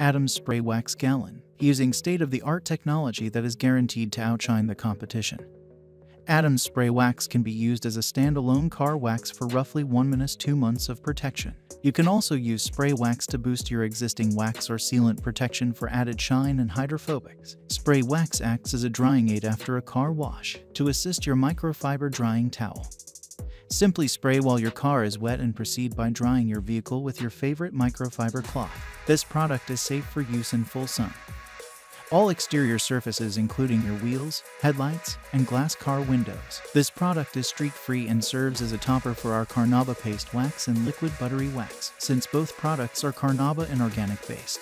Adams Spray Wax Gallon, using state-of-the-art technology that is guaranteed to outshine the competition. Adams Spray Wax can be used as a standalone car wax for roughly 1 minus 2 months of protection. You can also use spray wax to boost your existing wax or sealant protection for added shine and hydrophobics. Spray wax acts as a drying aid after a car wash to assist your microfiber drying towel. Simply spray while your car is wet and proceed by drying your vehicle with your favorite microfiber cloth. This product is safe for use in full sun. All exterior surfaces including your wheels, headlights, and glass car windows. This product is streak-free and serves as a topper for our Carnauba paste wax and liquid buttery wax, since both products are Carnauba and organic based.